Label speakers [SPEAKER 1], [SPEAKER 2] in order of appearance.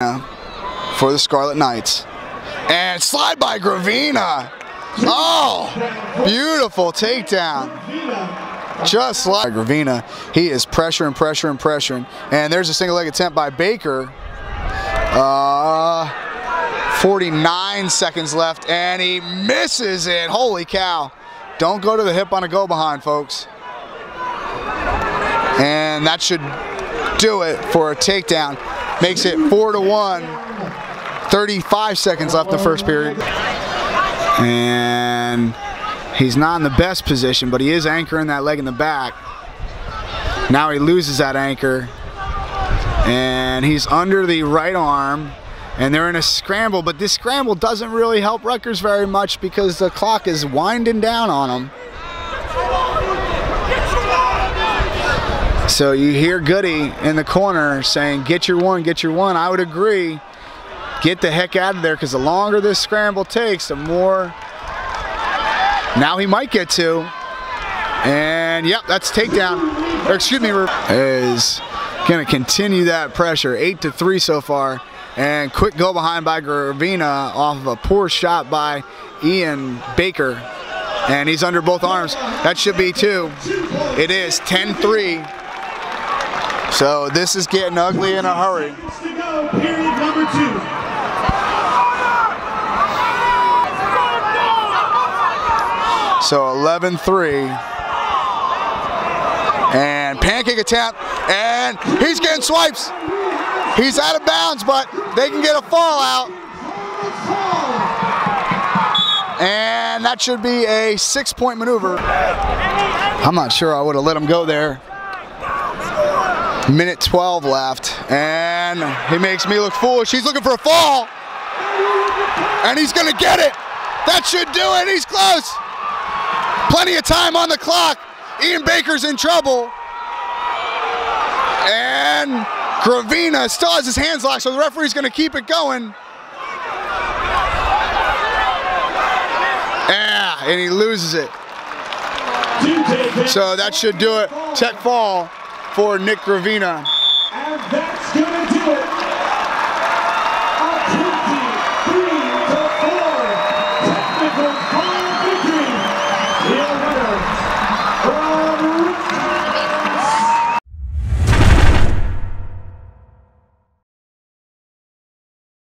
[SPEAKER 1] for the Scarlet Knights. And slide by Gravina. Oh, beautiful takedown. Just like Gravina. He is pressuring, pressuring, pressuring. And there's a single leg attempt by Baker. Uh, 49 seconds left, and he misses it. Holy cow. Don't go to the hip on a go behind, folks. And that should do it for a takedown. Makes it four to one. 35 seconds left in the first period. And he's not in the best position, but he is anchoring that leg in the back. Now he loses that anchor. And he's under the right arm. And they're in a scramble, but this scramble doesn't really help Rutgers very much because the clock is winding down on them. So you hear Goody in the corner saying, get your one, get your one. I would agree. Get the heck out of there because the longer this scramble takes, the more now he might get to. And yep, that's takedown. Or excuse me, is going to continue that pressure. Eight to three so far. And quick go behind by Gravina off of a poor shot by Ian Baker. And he's under both arms. That should be two. It is 10-3. So this is getting ugly in a hurry. So 11-3. And pancake attempt, and he's getting swipes. He's out of bounds, but they can get a fall out. And that should be a six-point maneuver. I'm not sure I would have let him go there. Minute 12 left, and he makes me look foolish. He's looking for a fall, and he's gonna get it. That should do it, he's close. Plenty of time on the clock. Ian Baker's in trouble. And Gravina still has his hands locked, so the referee's gonna keep it going. Yeah, and he loses it. So that should do it. Tech fall for Nick Gravina.